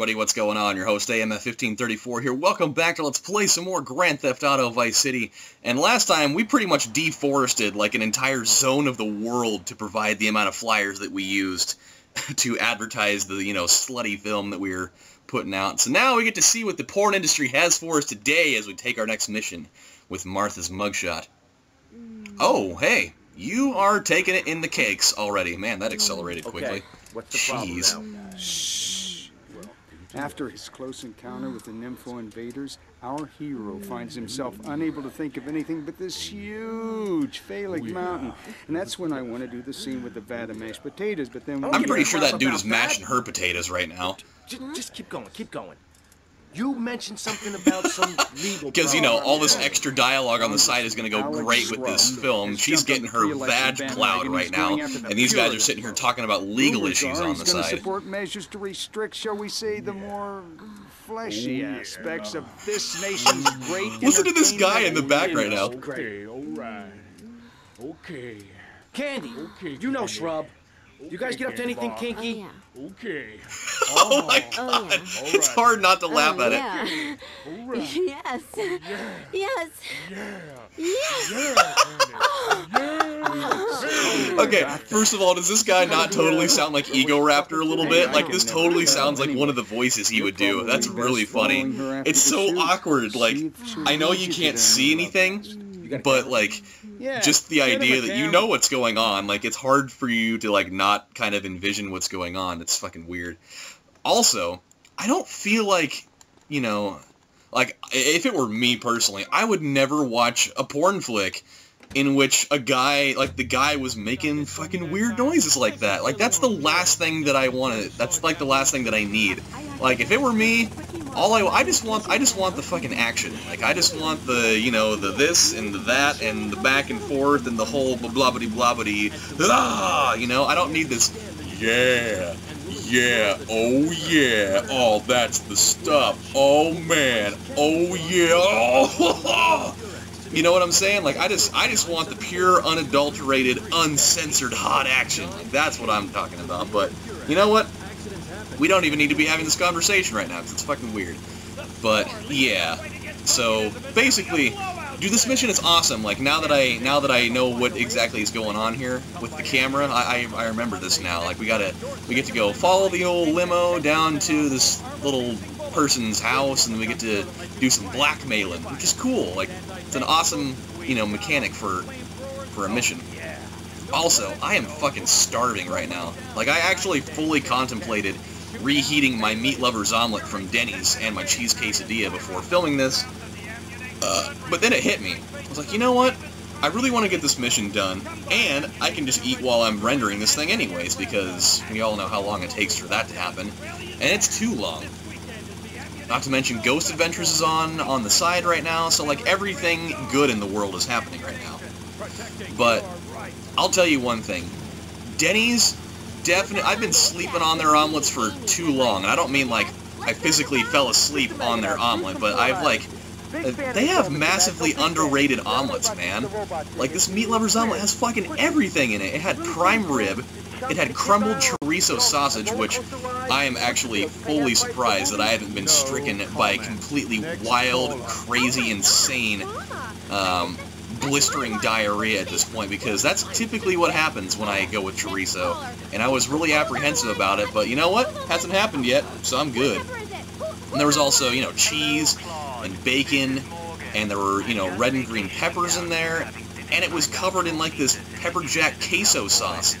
Hey everybody, what's going on? Your host AMF1534 here. Welcome back to Let's Play some more Grand Theft Auto Vice City. And last time, we pretty much deforested like an entire zone of the world to provide the amount of flyers that we used to advertise the, you know, slutty film that we were putting out. So now we get to see what the porn industry has for us today as we take our next mission with Martha's mugshot. Mm. Oh, hey, you are taking it in the cakes already. Man, that mm. accelerated quickly. Okay, what's the problem Jeez. now? Mm. After his close encounter with the Nympho invaders, our hero finds himself unable to think of anything but this huge phallic oh, mountain. And that's when I want to do the scene with the vat of mashed potatoes, but then... I'm pretty sure that dude is mashing that. her potatoes right now. Just, just keep going, keep going. You mentioned something about some legal Because, you know, all this extra dialogue on the side is going to go Alex great with this film. She's getting her pre-election vag plowed right now, going after the and these guys are sitting here talking about legal Rumors issues are on he's the gonna side. support measures to restrict, shall we say, the more fleshy oh, aspects of this nation's mm. great Listen to this guy in the back right now. Okay, alright. Okay. Candy, Okay, you know Candy. Shrub. You guys get up to anything Oh, kinky? yeah. Okay. Oh my Oh, god, yeah. it's hard not to oh, laugh oh, at it. yeah. Alright. Yes. Oh, yes. Yeah. Yes. Yeah. Okay, first of all, does this guy not totally sound like Egoraptor a little bit? Like, this totally sounds like one of the voices he would do. That's really funny. It's so awkward, like, I know you can't see anything, but, like, Yeah, just the idea that you know what's going on, like, it's hard for you to, like, not kind of envision what's going on. It's fucking weird. Also, I don't feel like, you know, like, if it were me personally, I would never watch a porn flick in which a guy, like, the guy was making fucking weird noises like that. Like, that's the last thing that I want to, that's, like, the last thing that I need. Like, if it were me, all I, I just want, I just want the fucking action. Like, I just want the, you know, the this and the that and the back and forth and the whole blah blah blah blah blah ah, you know, I don't need this, yeah, yeah, oh yeah, oh that's the stuff, oh man, oh yeah, oh, you know what I'm saying? Like, I just, I just want the pure, unadulterated, uncensored hot action. Like, that's what I'm talking about. But, you know what? We don't even need to be having this conversation right now because it's fucking weird. But yeah, so basically, dude, this mission is awesome. Like now that I now that I know what exactly is going on here with the camera, I, I I remember this now. Like we gotta we get to go follow the old limo down to this little person's house, and we get to do some blackmailing, which is cool. Like it's an awesome you know mechanic for for a mission. Also, I am fucking starving right now. Like, I actually fully contemplated reheating my meat lover's omelet from Denny's and my cheese quesadilla before filming this. Uh, but then it hit me. I was like, you know what? I really want to get this mission done, and I can just eat while I'm rendering this thing anyways, because we all know how long it takes for that to happen, and it's too long. Not to mention Ghost Adventures is on on the side right now, so like everything good in the world is happening right now. But I'll tell you one thing. Denny's definitely I've been sleeping on their omelets for too long. And I don't mean like I physically fell asleep on their omelet, but I've like they have massively underrated omelets, man. Like this meat lover's omelet has fucking everything in it. It had prime rib, it had crumbled chorizo sausage, which I am actually fully surprised that I haven't been stricken by a completely wild, crazy, insane um, blistering diarrhea at this point because that's typically what happens when I go with chorizo. And I was really apprehensive about it, but you know what? Hasn't happened yet, so I'm good. And there was also, you know, cheese and bacon, and there were, you know, red and green peppers in there, and it was covered in like this pepper jack queso sauce.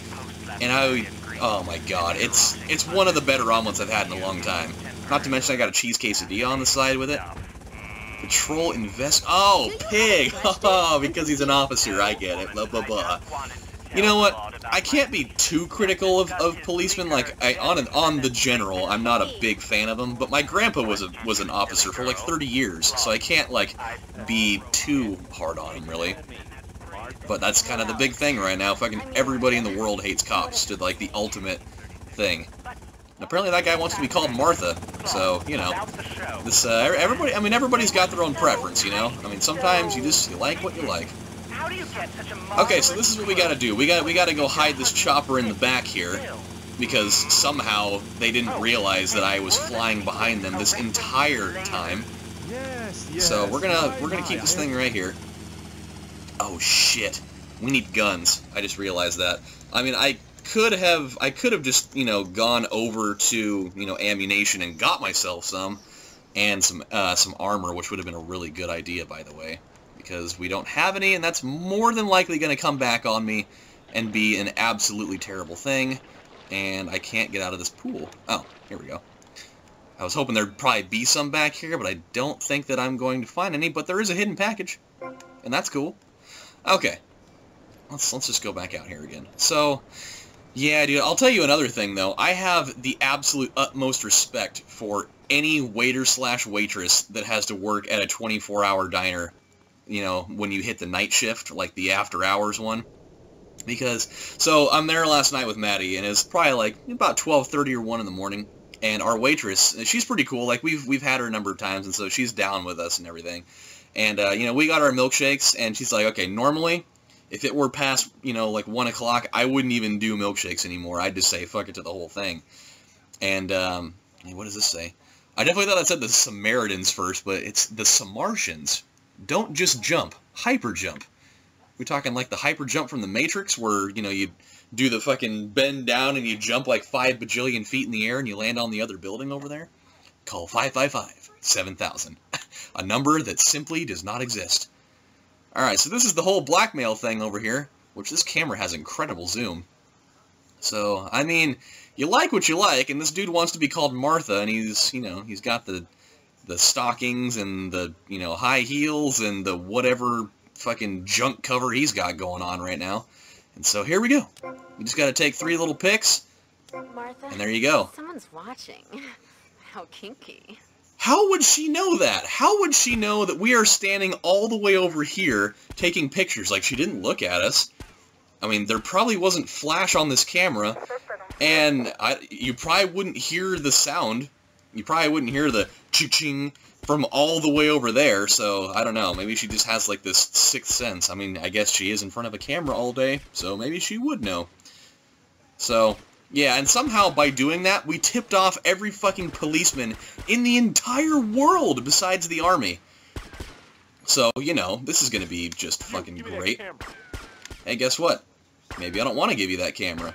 And I, oh my god, it's it's one of the better omelets I've had in a long time. Not to mention I got a cheese quesadilla on the side with it. Patrol invest. Oh, pig! Oh, because he's an officer. I get it. Blah blah blah. You know what? I can't be too critical of, of policemen. Like I, on an, on the general, I'm not a big fan of them. But my grandpa was a was an officer for like 30 years, so I can't like be too hard on him really. But that's kind of the big thing right now. Fucking everybody in the world hates cops. To like the ultimate thing. And apparently that guy wants to be called Martha. So you know, this uh, everybody. I mean, everybody's got their own preference. You know. I mean, sometimes you just you like what you like. Okay, so this is what we gotta do. We got we gotta go hide this chopper in the back here. because somehow they didn't realize that I was flying behind them this entire time. So we're gonna we're gonna keep this thing right here. Oh shit. We need guns. I just realized that. I mean, I could have I could have just, you know, gone over to, you know, ammunition and got myself some and some uh, some armor, which would have been a really good idea by the way, because we don't have any and that's more than likely going to come back on me and be an absolutely terrible thing and I can't get out of this pool. Oh, here we go. I was hoping there'd probably be some back here, but I don't think that I'm going to find any, but there is a hidden package, and that's cool. Okay, let's, let's just go back out here again. So, yeah, dude, I'll tell you another thing, though. I have the absolute utmost respect for any waiter slash waitress that has to work at a 24-hour diner, you know, when you hit the night shift, like the after-hours one. Because, so I'm there last night with Maddie, and it's probably like about 12.30 or 1 in the morning, and our waitress, she's pretty cool. Like we've we've had her a number of times, and so she's down with us and everything. And uh, you know, we got our milkshakes, and she's like, okay, normally, if it were past you know like one o'clock, I wouldn't even do milkshakes anymore. I'd just say fuck it to the whole thing. And um, what does this say? I definitely thought I said the Samaritans first, but it's the Samartians. Don't just jump, hyper jump. We're talking like the hyper jump from the Matrix, where you know you do the fucking bend down and you jump like five bajillion feet in the air and you land on the other building over there? Call 555-7000. A number that simply does not exist. Alright, so this is the whole blackmail thing over here, which this camera has incredible zoom. So, I mean, you like what you like, and this dude wants to be called Martha, and he's, you know, he's got the the stockings and the, you know, high heels and the whatever fucking junk cover he's got going on right now. And so here we go. We just got to take three little pics, Martha. and there you go. Someone's watching. How kinky. How would she know that? How would she know that we are standing all the way over here taking pictures? Like, she didn't look at us. I mean, there probably wasn't flash on this camera, and I, you probably wouldn't hear the sound. You probably wouldn't hear the ching from all the way over there, so I don't know. Maybe she just has, like, this sixth sense. I mean, I guess she is in front of a camera all day, so maybe she would know. So, yeah, and somehow by doing that, we tipped off every fucking policeman in the entire world besides the army. So, you know, this is going to be just fucking great. Hey, guess what? Maybe I don't want to give you that camera.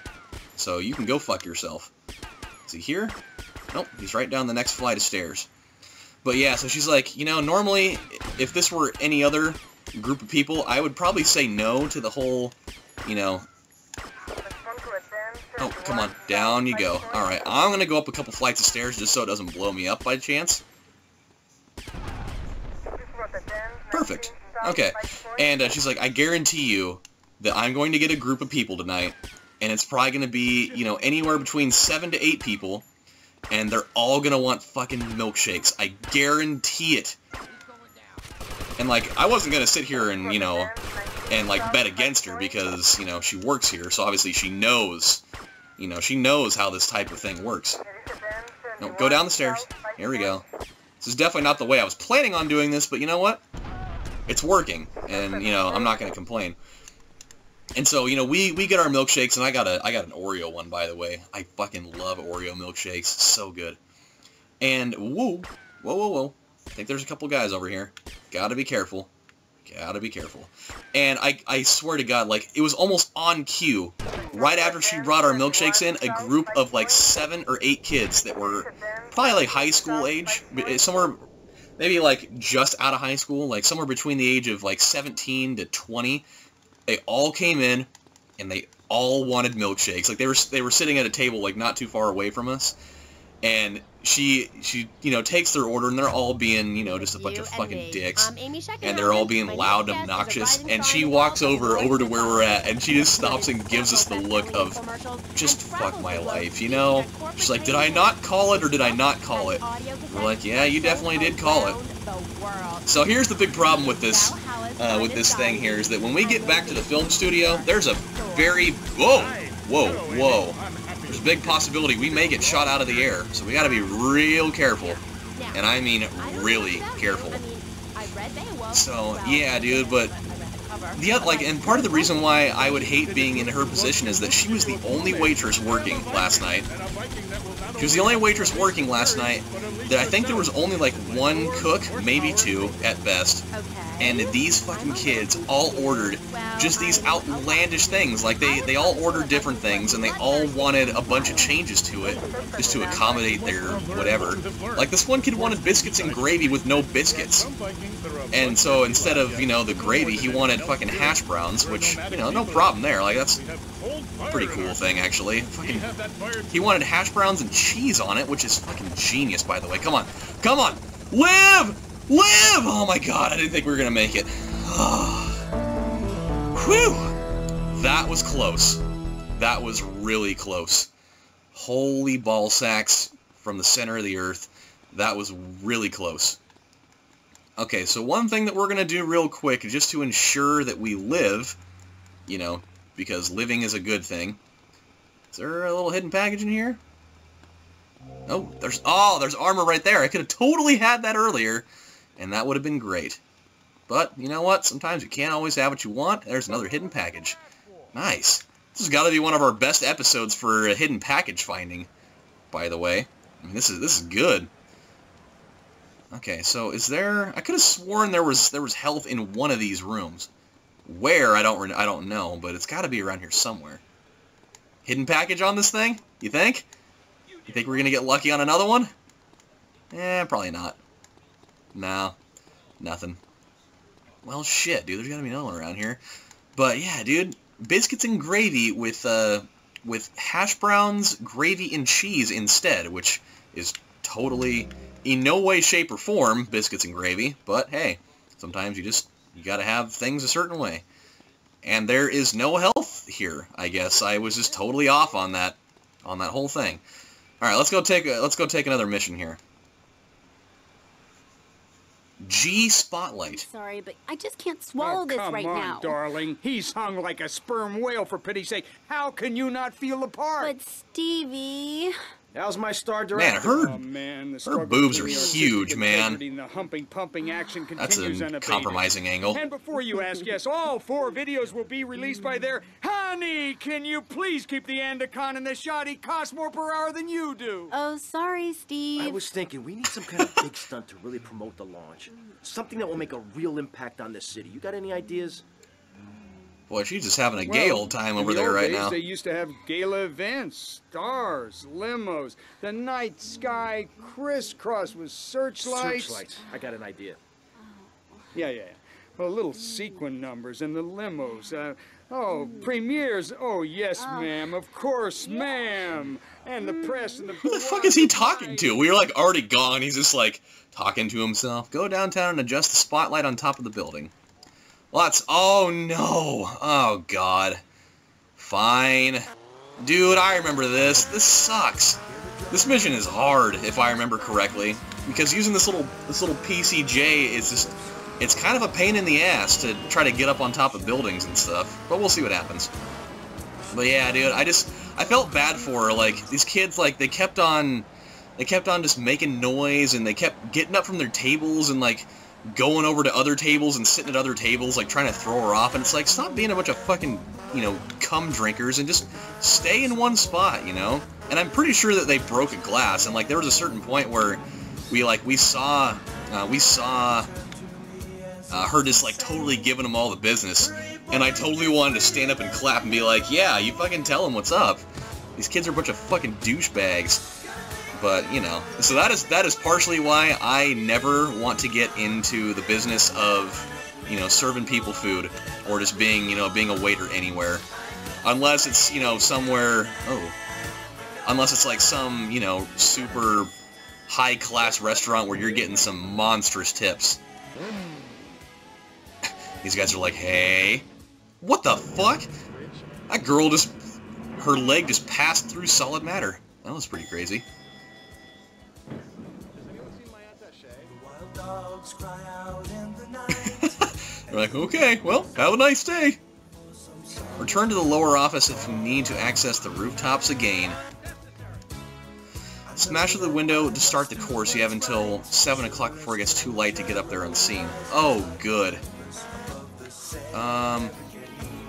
So you can go fuck yourself. Is he here? Nope, he's right down the next flight of stairs. But yeah, so she's like, you know, normally, if this were any other group of people, I would probably say no to the whole, you know... Oh, come on, down you go. Alright, I'm gonna go up a couple flights of stairs just so it doesn't blow me up by chance. Perfect. Okay. And uh, she's like, I guarantee you that I'm going to get a group of people tonight, and it's probably going to be, you know, anywhere between seven to eight people, and they're all going to want fucking milkshakes. I guarantee it. And, like, I wasn't going to sit here and, you know, and, like, bet against her because, you know, she works here, so obviously she knows, you know, she knows how this type of thing works. No, go down the stairs. Here we go. This is definitely not the way I was planning on doing this, but you know what? It's working, and you know I'm not going to complain. And so you know we we get our milkshakes, and I got a I got an Oreo one by the way. I fucking love Oreo milkshakes, so good. And whoa, whoa, whoa, whoa! I think there's a couple guys over here. Got to be careful. Gotta be careful. And I, I swear to God, like, it was almost on cue. Right after she brought our milkshakes in, a group of, like, seven or eight kids that were probably, like, high school age, eh, somewhere, maybe, like, just out of high school, like, somewhere between the age of, like, 17 to 20, they all came in, and they all wanted milkshakes. Like, they were, they were sitting at a table, like, not too far away from us, and she, she, you know, takes their order, and they're all being, you know, just a bunch of fucking dicks Um, Amy and they're all being loud and guest is a obnoxious, and she walks over over to where we're at, and she just stops and gives us the look of, just fuck my life, you know? She's like, did I not call it or did I not call it? audio We're like, yeah, you definitely did call it. around the world. So here's the big problem with this, uh, with this thing here is that when we get back to the film studio, there's a very, whoa, whoa, whoa. Big possibility we may get shot out of the air, so we gotta be real careful. And I mean really know about you. careful. I mean, I read Beowulf, So, yeah, dude, but I read the cover the oth- like, and part of the reason why I would hate being in her position is that she was the only waitress working last night. She was the only waitress working last night. That I think there was only like one cook, maybe two at best. And these fucking kids all ordered just these outlandish things. Like they, they all ordered different things and they all wanted a bunch of changes to it just to accommodate their whatever. Like this one kid wanted biscuits and gravy with no biscuits. And so instead of, you know, the gravy, he wanted fucking hash browns, which, you know, no problem there. Like that's a pretty cool thing actually. Fucking he wanted hash browns and cheese on it, which is fucking genius by the way. Come on. Come on. Live! Live! Oh my god, I didn't think we were gonna make it. Whew! That was close. That was really close. Holy ball sacks from the center of the earth. That was really close. Okay, so one thing that we're going to do real quick, just to ensure that we live, you know, because living is a good thing. Is there a little hidden package in here? Oh, there's oh, there's armor right there. I could have totally had that earlier, and that would have been great. But, you know what? Sometimes you can't always have what you want. There's another hidden package. Nice. This has got to be one of our best episodes for a hidden package finding, by the way. I mean, this is this is good. Okay, so is there? I could have sworn there was there was health in one of these rooms. Where I don't I don't know, but it's got to be around here somewhere. Hidden package on this thing? You think? You think we're gonna get lucky on another one? Eh, probably not. No, nothing. Well, shit, dude. There's gotta be another one around here. But yeah, dude, biscuits and gravy with uh with hash browns, gravy, and cheese instead, which is totally in no way, shape, or form biscuits and gravy. But hey, sometimes you just you gotta have things a certain way. And there is no health here. I guess I was just totally off on that on that whole thing. All right, let's go take a, let's go take another mission here. G Spotlight. Sorry, but I just can't oh, swallow oh, this come right on, now. darling. He's hung like a sperm whale, for pity's sake. How can you not feel the part? But Stevie, How's my star Man, director? her Oh man, the struggle boobs are huge, man. The humping, pumping action that's a compromising angle. And before you ask, yes, all four videos will be released by their honey. Can you please keep the Andacon in the shot? He costs more per hour than you do. oh sorry, Steve. I was thinking we need some kind of big stunt to really promote the launch. Something that will make a real impact on this city. You got any ideas? Boy, she's just having a gay Well, old time in over the there old right days, now. They used to have gala events, stars, limos. The night sky crisscrossed with searchlights. Searchlights. I got an idea. Yeah, yeah. yeah. Well, little sequin numbers and the limos. Uh, oh, premieres. Oh, yes, ma'am. Of course, ma'am. And the press and the. Who the fuck is he talking to? We were like already gone. He's just like talking to himself. Go downtown and adjust the spotlight on top of the building. That's... Oh, no. Oh, God. Fine. Dude, I remember this. This sucks. This mission is hard, if I remember correctly. Because using this little this little PCJ is just... It's kind of a pain in the ass to try to get up on top of buildings and stuff. But we'll see what happens. But yeah, dude, I just... I felt bad for her. Like, these kids, like, they kept on... They kept on just making noise, and they kept getting up from their tables and, like, going over to other tables and sitting at other tables, like, trying to throw her off. And it's like, stop being a bunch of fucking, you know, cum drinkers and just stay in one spot, you know? And I'm pretty sure that they broke a glass, and, like, there was a certain point where we, like, we saw... Uh, we saw uh, her just like totally giving them all the business, and I totally wanted to stand up and clap and be like, "Yeah, you fucking tell them what's up." These kids are a bunch of fucking douchebags. But you know, so that is that is partially why I never want to get into the business of, you know, serving people food or just being you know being a waiter anywhere, unless it's you know somewhere oh, unless it's like some you know super high class restaurant where you're getting some monstrous tips. These guys are like, hey, what the fuck? That girl just, her leg just passed through solid matter. That was pretty crazy. They're like, okay, well, have a nice day. Return to the lower office if you need to access the rooftops again. Smash the window to start the course. You have until 7 o'clock before it gets too light to get up there unseen. Oh, good. Um,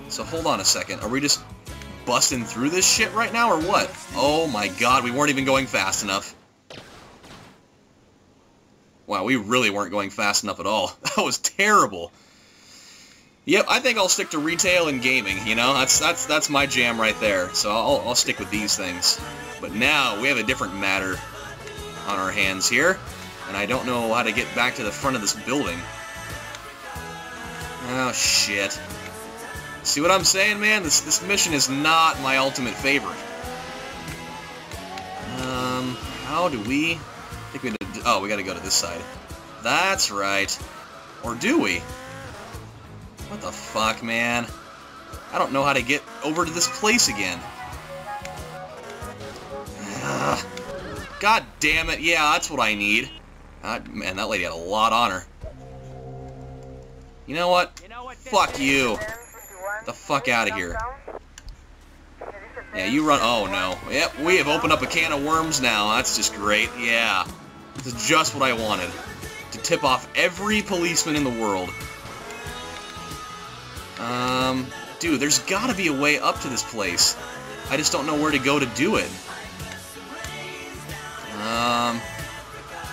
so hold on a second. Are we just busting through this shit right now, or what? Oh my god, we weren't even going fast enough. Wow, we really weren't going fast enough at all. That was terrible. Yep, I think I'll stick to retail and gaming, you know? That's that's that's my jam right there. So I'll, I'll stick with these things. But now, we have a different matter on our hands here. And I don't know how to get back to the front of this building. Oh, shit. See what I'm saying, man? This this mission is not my ultimate favorite. Um, how do we... oh, we gotta go to this side. That's right. Or do we? What the fuck, man? I don't know how to get over to this place again. Ugh. God damn it, yeah, that's what I need. God, man, that lady had a lot on her. You know what? Fuck you. The fuck out of here. Yeah, you run. Oh no. Yep, we have opened up a can of worms now. That's just great. Yeah. This is just what I wanted. To tip off every policeman in the world. Um, dude, there's gotta be a way up to this place. I just don't know where to go to do it. Um,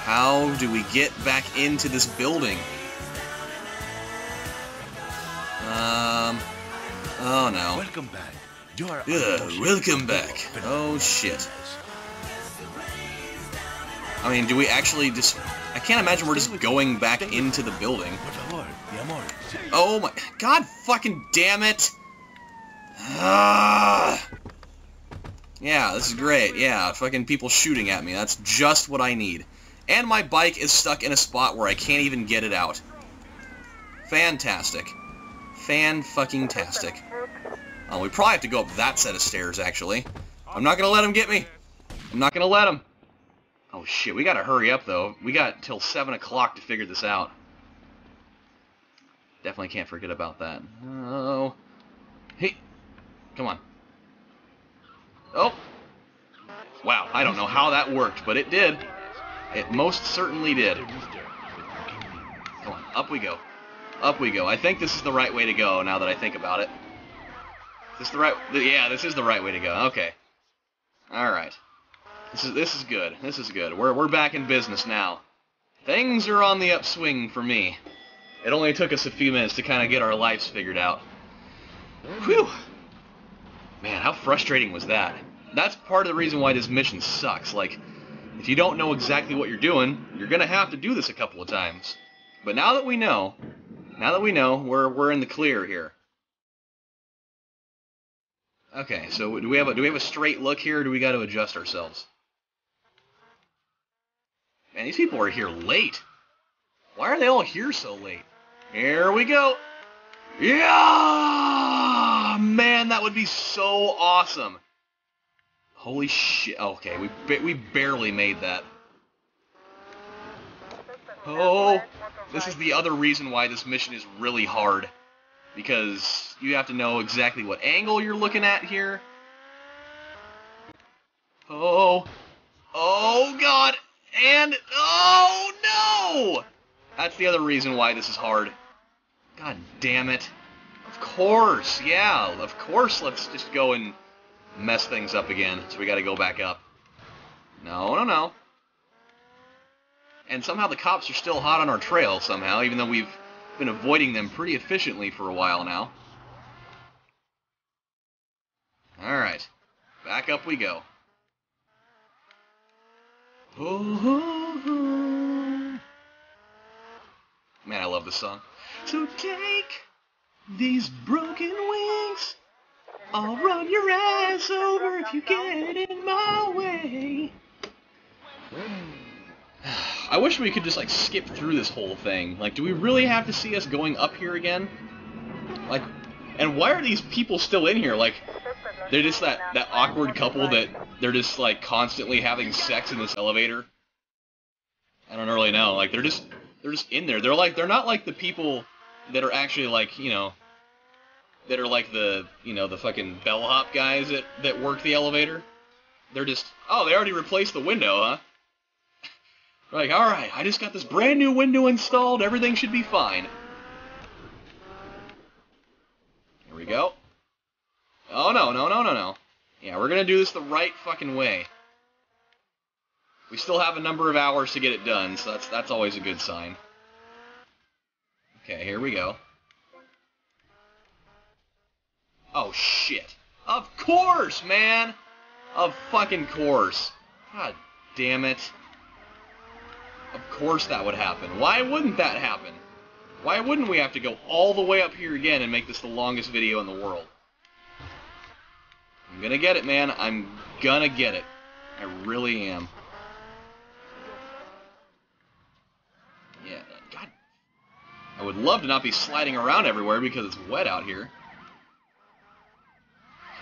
how do we get back into this building? Um, oh no. Welcome back. Ugh, welcome back. Oh shit. I mean, do we actually just... I can't imagine we're just going back into the building. Oh my... God fucking damn it! Ah! Yeah, this is great. Yeah, fucking people shooting at me. That's just what I need. And my bike is stuck in a spot where I can't even get it out. Fantastic. Fan-fucking-tastic. Oh, we probably have to go up that set of stairs, actually. I'm not gonna let him get me. I'm not gonna let him. Oh shit, we gotta hurry up though. We got till 7 o'clock to figure this out. Definitely can't forget about that. Oh. Hey. Come on. Oh. Wow, I don't know how that worked, but it did. It most certainly did. Come on, up we go. Up we go. I think this is the right way to go now that I think about it. Is this the right... Yeah, this is the right way to go. Okay. Alright. This is this is good. This is good. We're we're back in business now. Things are on the upswing for me. It only took us a few minutes to kind of get our lives figured out. Whew. Man, how frustrating was that? That's part of the reason why this mission sucks. Like, if you don't know exactly what you're doing, you're gonna have to do this a couple of times. But now that we know, now that we know, we're we're in the clear here. Okay, so do we have a do we have a straight look here, or do we got to adjust ourselves? Man, these people are here late. Why are they all here so late? Here we go. Yeah, man, that would be so awesome. Holy shit. Okay, we we barely made that. Oh, this is the other reason why this mission is really hard. Because you have to know exactly what angle you're looking at here. Oh. Oh, God. And, oh, no! That's the other reason why this is hard. God damn it. Of course, yeah, of course let's just go and mess things up again. So we gotta go back up. No, no, no. And somehow the cops are still hot on our trail somehow, even though we've been avoiding them pretty efficiently for a while now. Alright. Back up we go. Oh, oh, oh. Man, I love this song. So take these broken wings. I'll run your ass over if you get in my way. I wish we could just like skip through this whole thing. Like, do we really have to see us going up here again? Like, and why are these people still in here? Like, they're just that that awkward couple that they're just like constantly having sex in this elevator. I don't really know. Like, they're just they're just in there. They're like they're not like the people that are actually like you know that are like the you know the fucking bellhop guys that that work the elevator. They're just oh they already replaced the window, huh? Like, alright, I just got this brand new window installed, everything should be fine. Here we go. Oh, no, no, no, no, no. Yeah, we're gonna do this the right fucking way. We still have a number of hours to get it done, so that's that's always a good sign. Okay, here we go. Oh, shit. Of course, man! Of fucking course. God damn it. Of course that would happen. Why wouldn't that happen? Why wouldn't we have to go all the way up here again and make this the longest video in the world? I'm gonna get it, man. I'm gonna get it. I really am. Yeah, God. I would love to not be sliding around everywhere because it's wet out here.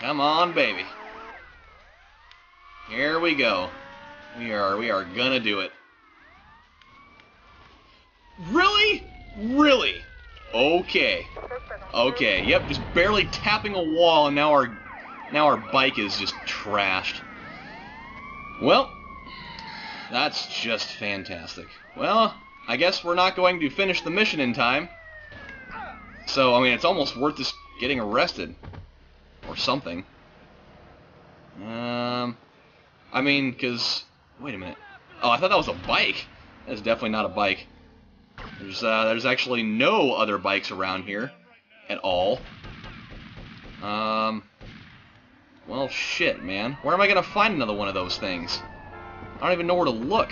Come on, baby. Here we go. We are we are gonna do it. Really? Really? Okay. Okay. Yep, just barely tapping a wall and now our now our bike is just trashed. Well, that's just fantastic. Well, I guess we're not going to finish the mission in time. So, I mean, it's almost worth just getting arrested. Or something. Um, I mean, because... Wait a minute. Oh, I thought that was a bike. That's definitely not a bike. There's, uh, there's actually no other bikes around here. At all. Um... Well, shit, man. Where am I gonna find another one of those things? I don't even know where to look.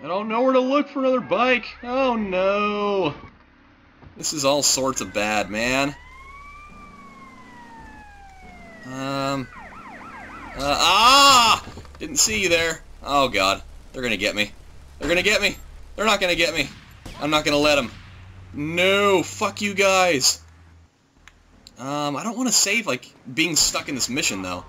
I don't know where to look for another bike. Oh, no. This is all sorts of bad, man. Um. Uh, ah! Didn't see you there. Oh, God. They're gonna get me. They're gonna get me. They're not gonna get me. I'm not gonna let them. No, fuck you guys. Um, I don't want to save, like, being stuck in this mission, though.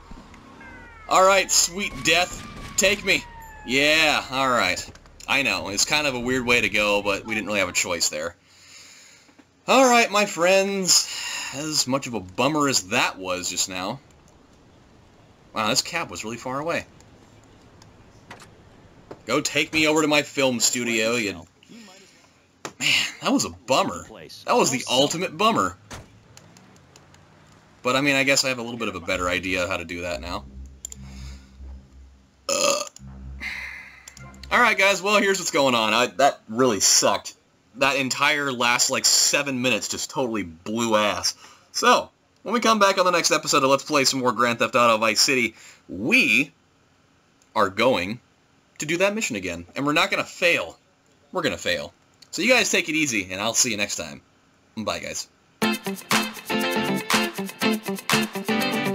Alright, sweet death. Take me. Yeah, alright. I know, it's kind of a weird way to go, but we didn't really have a choice there. Alright, my friends. As much of a bummer as that was just now. Wow, this cab was really far away. Go take me over to my film studio, you... Man, that was a bummer. That was the ultimate bummer. But, I mean, I guess I have a little bit of a better idea how to do that now. Uh. Alright, guys, well, here's what's going on. I, that really sucked. That entire last, like, seven minutes just totally blew ass. So, when we come back on the next episode of Let's Play some more Grand Theft Auto Vice City, we are going to do that mission again. And we're not going to fail. We're going to fail. So you guys take it easy, and I'll see you next time. Bye, guys. Thank you.